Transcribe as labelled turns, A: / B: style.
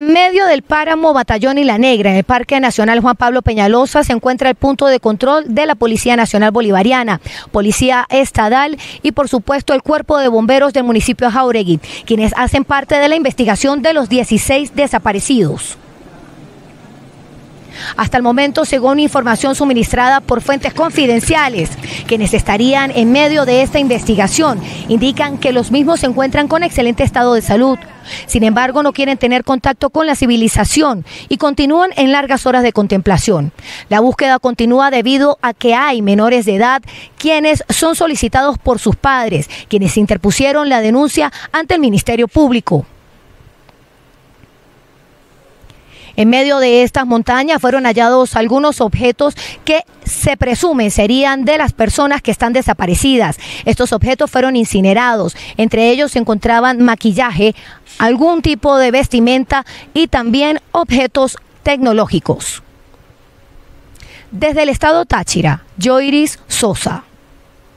A: Medio del páramo Batallón y La Negra, en el Parque Nacional Juan Pablo Peñalosa, se encuentra el punto de control de la Policía Nacional Bolivariana, Policía Estadal y, por supuesto, el Cuerpo de Bomberos del municipio de Jauregui, quienes hacen parte de la investigación de los 16 desaparecidos. Hasta el momento, según información suministrada por fuentes confidenciales, quienes estarían en medio de esta investigación, indican que los mismos se encuentran con excelente estado de salud. Sin embargo, no quieren tener contacto con la civilización y continúan en largas horas de contemplación. La búsqueda continúa debido a que hay menores de edad quienes son solicitados por sus padres, quienes interpusieron la denuncia ante el Ministerio Público. En medio de estas montañas fueron hallados algunos objetos que se presume serían de las personas que están desaparecidas. Estos objetos fueron incinerados. Entre ellos se encontraban maquillaje, algún tipo de vestimenta y también objetos tecnológicos. Desde el estado Táchira, Joiris Sosa.